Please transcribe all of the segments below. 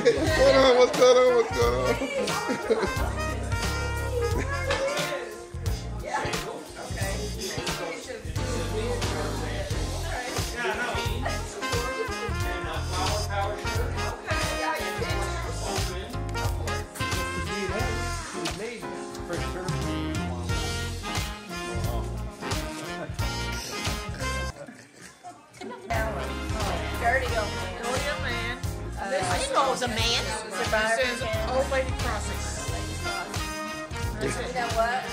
What's going on? What's going on? What's going on? Old man. Dirty. I didn't know it was a man. It says Old Lady Crossing. You know what?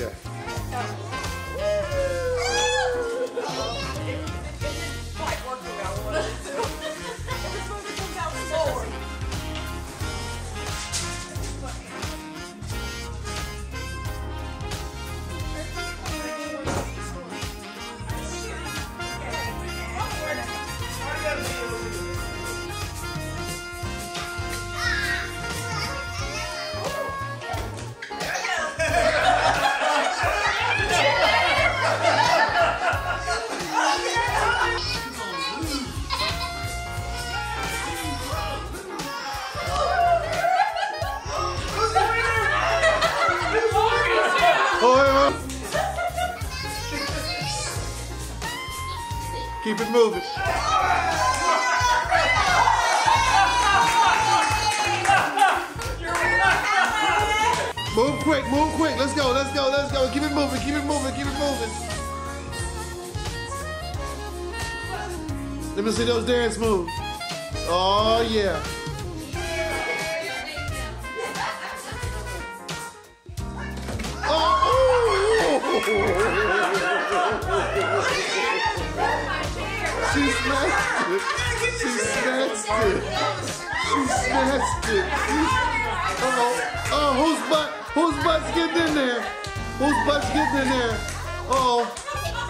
Yeah. Keep it moving. Move quick, move quick. Let's go, let's go, let's go. Keep it moving, keep it moving, keep it moving. Let me see those dance moves. Oh, yeah. Oh, She snatched it. She snatched it. She snatched it. Uh-oh. Uh, oh, whose butt? Whose butt's getting in there? Whose butt's getting in there? Uh-oh. Whose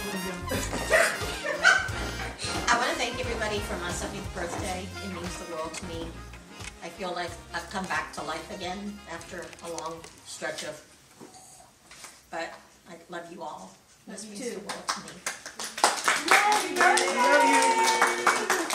for my 70th birthday. It means the world to me. I feel like I've come back to life again after a long stretch of. But I love you all. This means too. the world to me.